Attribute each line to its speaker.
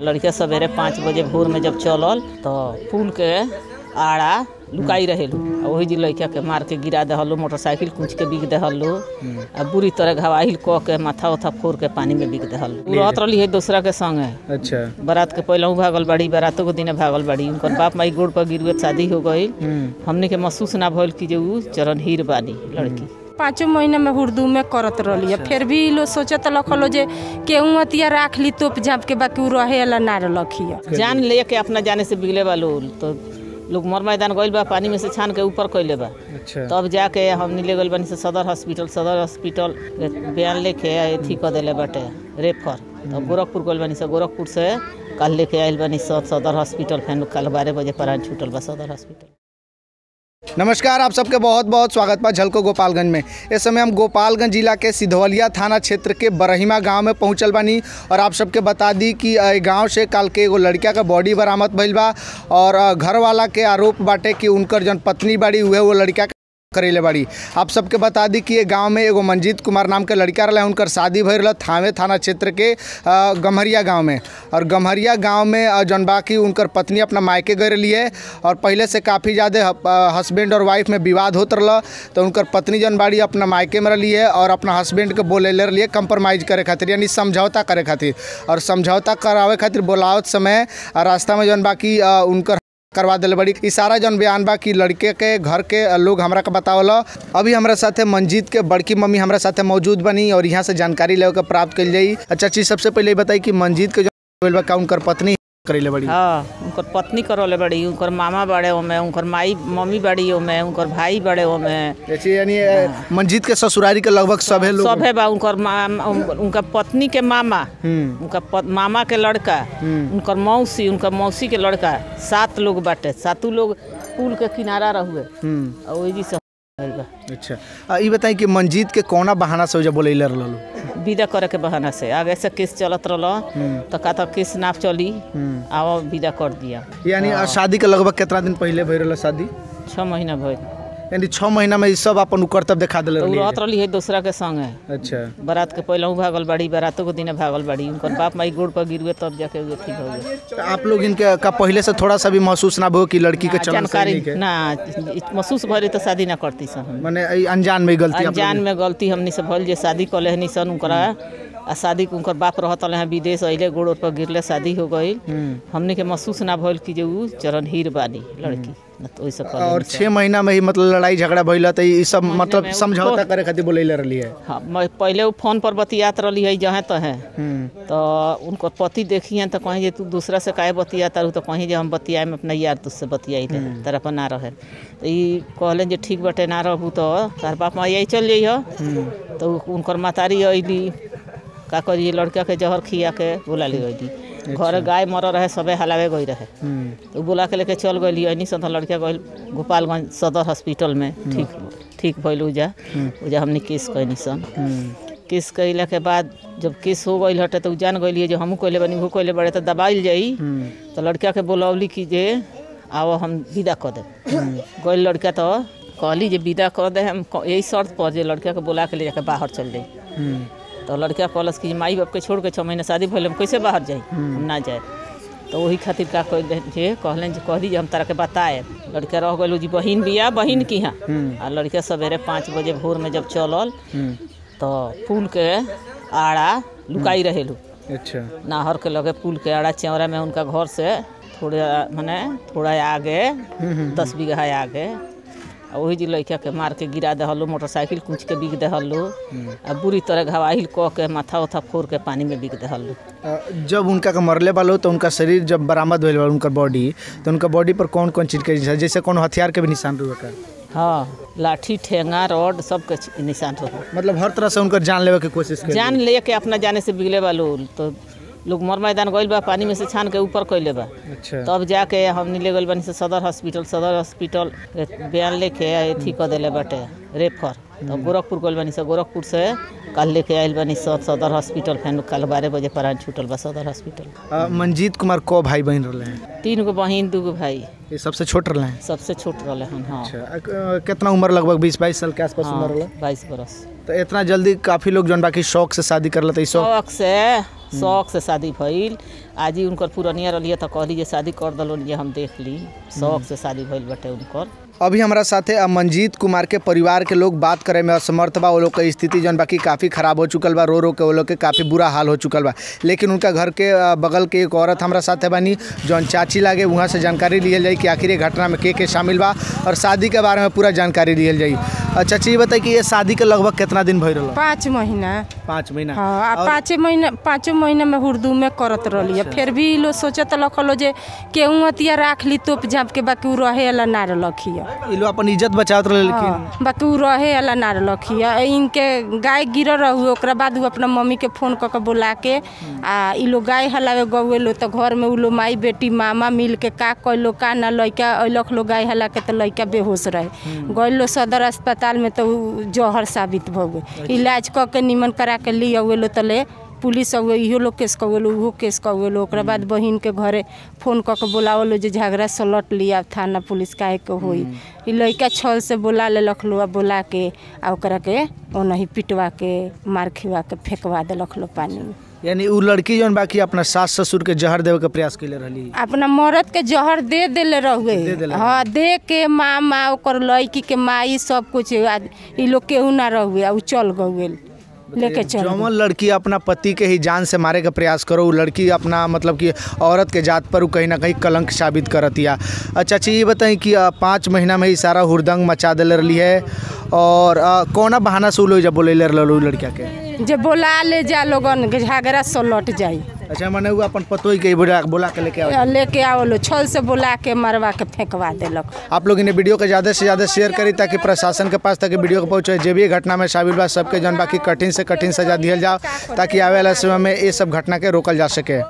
Speaker 1: लड़के सवेरे पाँच बजे भोर में जब चलल तो पुल के आड़ा लुकाई रहेलू। वही जी लड़का के मार के गिरा दहलो मोटरसाइकिल कुछ के बिक दहलो। आ बुरी तरह घवाहिल क के माथा उथा फोड़ के पानी में बिक दहलो। रहत रही है दूसरा के संगे
Speaker 2: अच्छा।
Speaker 1: बारात के पहले भागल बाड़ी बारातों के दिने भागल बाड़ी। उनकर बाप माई गोड़ पर गिरवे शादी हो गई हमने के महसूस ना भइल कि जे उ चरणहीर बानी लड़की।
Speaker 3: पाँचों महीना में उर्दू में करत रही है। फिर भी लोग सोचत लखलो जे केहू अतिया राख ली तोप झाँप के बाकी उ रहे ला ना रखी
Speaker 1: जान लेके अपना जाने से बिगले बा लोग। तो लोग मर मैदान गइल बा पानी में से छान के ऊपर कइले बा।
Speaker 2: अच्छा।
Speaker 1: तब जाके हमनी ले गइल बानी से सदर हॉस्पिटल सदर हॉस्पिटल बयान लेके अथी कर देले बाटे रेफर तब गोरखपुर गइल बानी से गोरखपुर से कल लेके आइल बानी सदर हॉस्पिटल फिर कल बारह बजे परान छूटल बा सदर हॉस्पिटल।
Speaker 2: नमस्कार, आप सबके बहुत बहुत स्वागत पा झलको गोपालगंज में। इस समय हम गोपालगंज जिला के सिधवलिया थाना क्षेत्र के बरहिमा गाँव में पहुंचल बनी और आप सबके बता दी कि गाँव से कल के एगो लड़का का बॉडी बरामद भइल बा और घर वाला के आरोप बाटे कि उनकर जन पत्नी बाड़ी हुए वो लड़का करेले बाड़ी। आप सबके बता दी कि ये गाँव में एगो मंजीत कुमार नाम के लड़का रहा उनकर शादी भइल रहा थावे थाना क्षेत्र के गम्हरिया गाँव में। और गम्हरिया गाँव में जौन बा कि उनकर पत्नी अपना मायके गए रही है और पहले से काफ़ी ज़्यादा हस्बैंड और वाइफ में विवाद होत रहा तो उनकर पत्नी जौन बाड़ी अपना मायके में रही है और अपना हस्बैंड के बोले ले रही है कंप्रोमाइज़ करे खातिर, यानी समझौता करे खातिर। और समझौता करावे खातिर बोलावत समय रास्ता में जौन बाकी उनकर करवा दिल बड़ी। सारा जन बयान बा कि लड़के के, घर के लोग हमरा के बतावल। अभी हमारे साथे मंजीत के बड़की मम्मी हमारे साथे मौजूद बनी और यहाँ से जानकारी लेकर प्राप्त कल जाई। चाची सबसे पहले बताई कि मंजीत के जो बा का उनकर पत्नी? करेले बड़ी।
Speaker 1: हाँ उनकर पत्नी करौले बड़ी उनकर मामा बड़े ओमे उनकर माई मम्मी बड़ी ओमे उनकर भाई बड़े ओमे।
Speaker 2: जैसे यानी मंजीत के ससुरारी के लगभग सभे लोग।
Speaker 1: सब है बा उनकर उनका पत्नी के मामा
Speaker 2: हम्म।
Speaker 1: उनका मामा के लड़का उनकर मौसी उनकर मौसी के लड़का सात लोग बाटे सातों लोग पुल के किनारा रहुए।
Speaker 2: हम्म।
Speaker 1: और वही सब
Speaker 2: अच्छा। ई बताई कि मंजीत के कौना बहाना से ओजा बोलैले रहलो
Speaker 1: विदा करे के बहाना से। आगे से किस चलत रहल तो का तो किस नाप चली आओ विदा कर दिया।
Speaker 2: यानी शादी के लगभग कितना दिन पहले भैर शादी?
Speaker 1: छः महीना भइल।
Speaker 2: यानी छः महीना में सब अपन कर्तव्य दिखा दिले
Speaker 1: रहत रही है दूसरा के संगे।
Speaker 2: अच्छा।
Speaker 1: बारात के पहले भागल बाड़ी बारातों के दिन भागल बाड़ी। उनकर बाप माई गोड़ पर गिरवे तब जाके उ ठीक हो गए
Speaker 2: आप लोग इनके का पहले से थोड़ा सा भी महसूस ना हो कि लड़की के चलन सही
Speaker 1: जानकारी ना महसूस भरी तो शादी ना करती सन हम।
Speaker 2: माने अनजान में गलती
Speaker 1: अनजान में गलती हमनी से भइल जे शादी लेहनी सन उनकरा आ शादी उनकर बाप रहत रहे हैं विदेश अइले गोड़ पर गिरले शादी हो गई हमनी के महसूस ना भइल कि जे उ चरणहीर बानी लड़की। तो
Speaker 2: और छः महीना में ही मतलब लड़ाई झगड़ा भइल तो ई सब मतलब समझौता करे खातिर बोलैले रहली है
Speaker 1: हाँ मैं पहले वो फ़ोन पर बतियात रही है जहाँ तहें
Speaker 2: हम्म,
Speaker 1: तो उनको पति देखिए तो कहीं जे तू दूसरा से काहे बतिया तारू तो कहीं जे हम बतियाए में अपना यार तुझसे बतियाई थे तेरा पर ना रहे तो ई कहलन जे ठीक बटे ना रहू तो तार बाप माँ यही चल जइह तो उनकर मातारी अइली। का करिए लड़का के जहर खिया के बुला ले अइली घर गाय मर रहे सबे हलावे गई रहे तो बोला के लेके चल गई अनी तो लड़का गई गोपालगंज सदर हॉस्पिटल में ठीक ठीक भइल उजा उजा हमने केस कैनी सन केस कैला के बाद जब केस हो गई हटे तो जान गई जो हमहू कैले बनी वो कैले बड़े तो दबाइल जाई
Speaker 2: हम्म,
Speaker 1: तो लड़का के बोलौली कि जे आओ हम विदा कर दे गई लड़का तो कहली जे विदा कर दे हम यही शर्त पर जे लड़का के बोला के ले जाके बाहर चल जाई तो लड़का कहलस कि माई बाप के छोड़ के छः महीना शादी भइल हम कैसे बाहर जाए हम ना जाए तो वही खातिर का कह कहलन कह दी हम तारा के बताए लड़का रह गइल जी बहिन बिया बहन की हाँ आ लड़का सवेरे पाँच बजे भोर में जब चलल
Speaker 2: हम्म,
Speaker 1: तो पुल के आड़ा लुकाई रहेलू।
Speaker 2: अच्छा।
Speaker 1: नाहर के लगे पुल के आड़ा चौरा में उनका घर से थोड़ा माने थोड़ा आगे दस बीघा आगे। वही जी लड़का के मार के गिरा दहलो मोटरसाइकिल कुछ के बिक दहलो आ बुरी तरह घवाहिल क के माथा उथा फोड़ के पानी में बिक दहलो।
Speaker 2: जब उनका के मरले बालो तो उनका शरीर जब बरामद भइल बा उनकर बॉडी तो उनका बॉडी पर कौन कौन चीज़ के जैसे कोनो हथियार के भी निशान रहे का
Speaker 1: हाँ लाठी ठेंगा रॉड सब के निशान रहो।
Speaker 2: मतलब हर तरह से उनकर जान लेवे के कोशिश
Speaker 1: जान लेके अपना जाने से बिगले बा तो लोग मर मैदान गइल बा पानी में से छान के ऊपर कैले बा।
Speaker 2: अच्छा।
Speaker 1: तब जाके हमने ले गइल बानी से सदर हॉस्पिटल सदर हॉस्पिटल बयान लेके अथी कर दिले बाटे रेफर। तो गोरखपुर गइल बानी से गोरखपुर से कल लेके आइल बानी सब सदर हॉस्पिटल फिर कल बारह बजे पर छूटल बा सदर हॉस्पिटल।
Speaker 2: मंजीत कुमार को भाई बहन रहे हैं
Speaker 1: तीन गो बहिन दू गो भाई।
Speaker 2: ये सबसे छोट रहे हैं?
Speaker 1: सबसे छोट रहले हन हाँ।
Speaker 2: अच्छा कितना उम्र लगभग बीस बाईस साल के आसपास उम्र रहा
Speaker 1: हाँ बाईस बरस।
Speaker 2: तो इतना जल्दी काफ़ी लोग जौन बाकी शौक से शादी कर लेते शौक
Speaker 1: शौक से शौक से शादी भइल। आज ही उनकर पुरनिया रहिए तो कहली शादी कर दलो जे हम देख ली। शौक से शादी भइल बटे उनकर।
Speaker 2: अभी हमारा साथे अब मंजीत कुमार के परिवार के लोग बात करे में असमर्थ बा। वो लोग के स्थिति जौन बाकी काफ़ी खराब हो चुकल बा। रो रो के वो लोग के काफ़ी बुरा हाल हो चुकल बा। लेकिन उनका घर के बगल के एक औरत हमारा साथे बानी जौन चाची लागे, वहाँ से जानकारी लिया जाए कि आखिर घटना में के के शामिल बा और शादी के बारे में पूरा जानकारी लिया जाई। अ, चाची ये बताई कि ये शादी के लगभग कितना दिन भई रहल?
Speaker 3: पाँच महीना।
Speaker 2: पाँच महीना।
Speaker 3: हाँ
Speaker 2: और-
Speaker 3: पाँचे महीना पाँचों महीना में उर्दू में करत रहली। फिर भी लोग सोचत लखलो जे केहू अतिया राख ली तोप झाँप के बाकी रहे वाला ना रखिए
Speaker 2: लोग अपन इज़्ज़त बचावत रहे लेकिन।
Speaker 3: हाँ, बाकी रहे वाला ना रखिए इनके गाय गिरल रहू ओकरा बाद अपना मम्मी के फ़ोन कऽ के बुला के आ लोग गाय हलावे गौए लो तो घर में उ लोग माई बेटी मामा मिल के का कैलो का ना लइका अइलख लो गाय हला के तो लइका बेहोश रहे। गइल लो सदर अस्पताल में तो जहर साबित भ गए इलाज कऽ के निमन करा के लिए अवे लो तले पुलिस अवे इहो लोग केस कवेलो उहो केस कवेलो ओकरा बाद बहिन के घरे फ़ोन कऽ के बोलावलो जे झगड़ा सलट लिया थाना पुलिस काहे के होई इ लइका छल से बोला लेलक लो बोला के आ ओकरा के ओनही पिटवा के मार खिवा के फेंकवा देलक लो पानी में
Speaker 2: यानी उ लड़की जौन बाकी अपना सास ससुर के जहर देवे के प्रयास कैले रहली।
Speaker 3: अपना मरद के जहर दे देले रहुए।
Speaker 2: दे
Speaker 3: हाँ दे के माँ माँ ओकर लड़की के माई सब कुछ इ लोग केहू ना रहुए उ चल गए लेके चल।
Speaker 2: लड़की अपना पति के ही जान से मारे का प्रयास करो लड़की अपना मतलब कि औरत के जात पर कहीं ना कहीं कलंक साबित करतिया अच्छा अच्छा ये बताई कि पाँच महीना में ही सारा हुरदंग मचा देले रही है और कौना बहाना से लोग जब बोले लड़किया के?
Speaker 3: जे बोला ले जा लोगन के से लौट जाई।
Speaker 2: अच्छा मैंने उ अपन पतोई के बुरा बोला बोला के लेके आओ
Speaker 3: लेके आओ लो छल से बोला के मरवा के फेंकवा देलक।
Speaker 2: आप लोग इन वीडियो के ज़्यादा से ज़्यादा शेयर करी ताकि प्रशासन के पास ताकि वीडियो को पहुँचे। जे भी घटना में शामिल बा सबके जन बाकी कठिन से कठिन सजा दिया जाओ ताकि आवे वाला समय में ये सब घटना के रोकल जा सके।